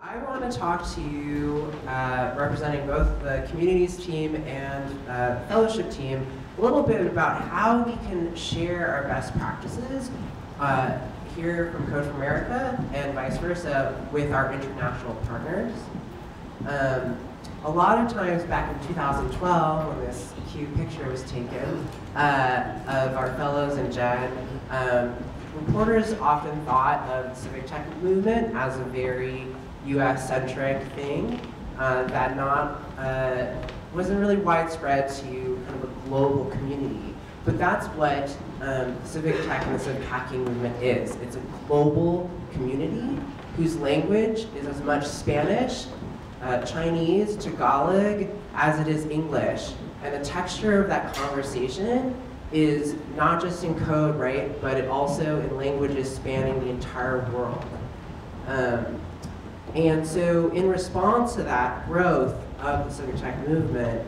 I want to talk to you, uh, representing both the communities team and uh, fellowship team, a little bit about how we can share our best practices uh, here from Code for America and vice versa with our international partners. Um, a lot of times back in 2012, when this cute picture was taken uh, of our fellows and Jen, um, reporters often thought of the civic tech movement as a very US-centric thing uh, that not uh, wasn't really widespread to kind of a global community. But that's what um, civic tech and the civic hacking movement is. It's a global community whose language is as much Spanish, uh, Chinese, Tagalog, as it is English. And the texture of that conversation is not just in code, right, but it also in languages spanning the entire world. Um, and so in response to that growth of the civic tech movement,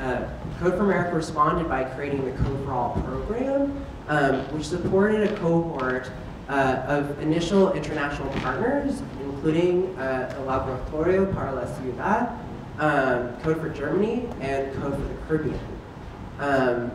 uh, Code for America responded by creating the Code for All program, um, which supported a cohort uh, of initial international partners, including uh, El Laboratorio para la Ciudad, um, Code for Germany, and Code for the Caribbean. Um,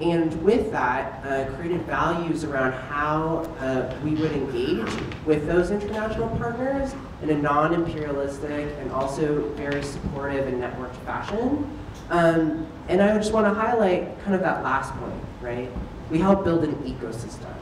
and with that, uh, created values around how uh, we would engage with those international partners in a non-imperialistic and also very supportive and networked fashion. Um, and I just want to highlight kind of that last point, right? We help build an ecosystem.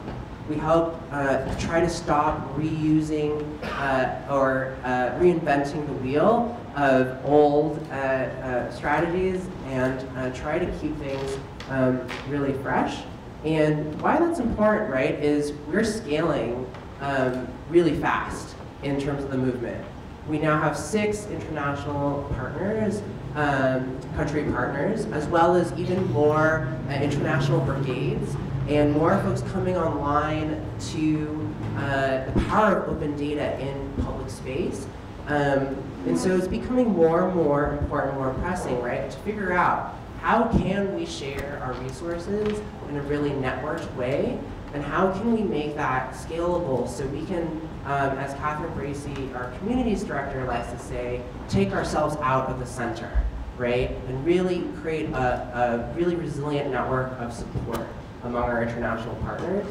We help uh, try to stop reusing uh, or uh, reinventing the wheel of old uh, uh, strategies and uh, try to keep things um, really fresh. And why that's important, right, is we're scaling um, really fast in terms of the movement. We now have six international partners, um, country partners, as well as even more uh, international brigades and more folks coming online to uh, the power of open data in public space. Um, and so it's becoming more and more important, more pressing, right, to figure out how can we share our resources in a really networked way and how can we make that scalable so we can, um, as Catherine Bracy, our communities director likes to say, take ourselves out of the center, right? And really create a, a really resilient network of support among our international partners.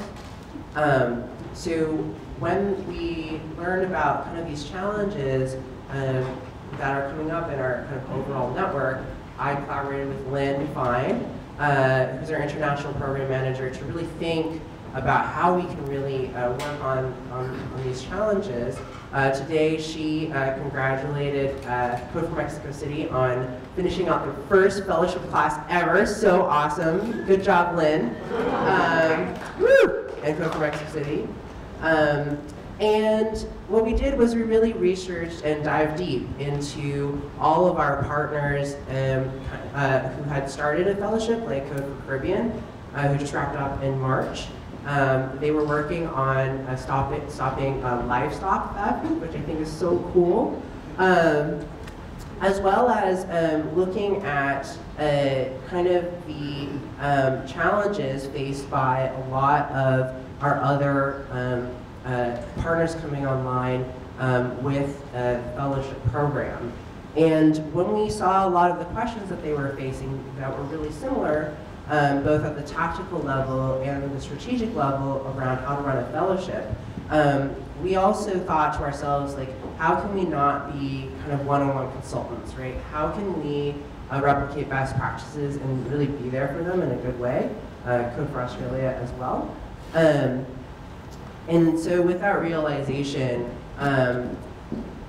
Um, so when we learned about kind of these challenges um, that are coming up in our kind of overall network, I collaborated with Lynn Fine, uh, who's our international program manager, to really think about how we can really uh, work on, on, on, these challenges. Uh, today, she uh, congratulated uh, Code for Mexico City on finishing out their first fellowship class ever. So awesome. Good job, Lynn. Um, woo! And Code for Mexico City. Um, and what we did was we really researched and dived deep into all of our partners um, uh, who had started a fellowship, like Code for Caribbean, uh, who just wrapped up in March. Um, they were working on stop it, stopping uh, livestock theft, which I think is so cool, um, as well as um, looking at uh, kind of the um, challenges faced by a lot of our other um, uh, partners coming online um, with a fellowship program. And when we saw a lot of the questions that they were facing that were really similar, um, both at the tactical level and the strategic level around how to run a fellowship, um, we also thought to ourselves, like, how can we not be kind of one-on-one -on -one consultants, right? How can we uh, replicate best practices and really be there for them in a good way? Uh, Code for Australia as well. Um, and so with that realization, um,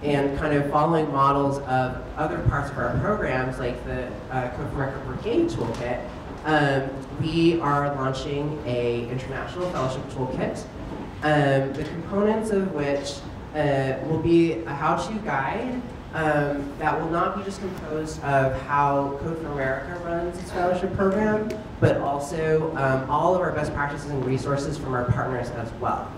and kind of following models of other parts of our programs, like the uh, Code for America Brigade Toolkit, um, we are launching a international fellowship toolkit, um, the components of which uh, will be a how-to guide um, that will not be just composed of how Code for America runs its fellowship program, but also um, all of our best practices and resources from our partners as well.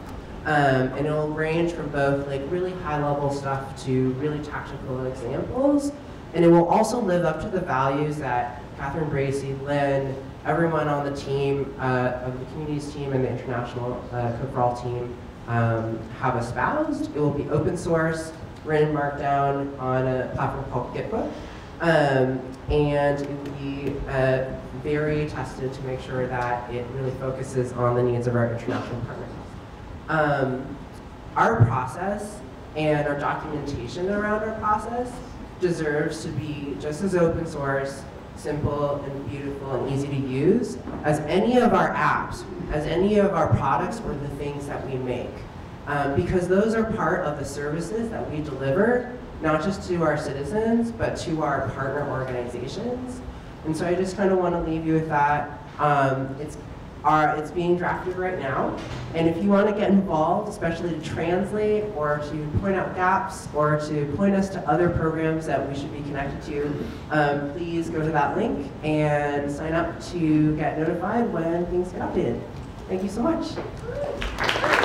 Um, and it'll range from both like really high level stuff to really tactical examples. And it will also live up to the values that Catherine Bracy, Lynn, everyone on the team, uh, of the communities team and the international uh, All team um, have espoused. It will be open source, written markdown on a platform called Gitbook. Um, and it will be uh, very tested to make sure that it really focuses on the needs of our international partners. Um, our process and our documentation around our process deserves to be just as open source, simple and beautiful and easy to use as any of our apps, as any of our products or the things that we make. Um, because those are part of the services that we deliver, not just to our citizens, but to our partner organizations. And so I just kind of want to leave you with that. Um, it's are, it's being drafted right now. And if you want to get involved, especially to translate or to point out gaps or to point us to other programs that we should be connected to, um, please go to that link and sign up to get notified when things get updated. Thank you so much.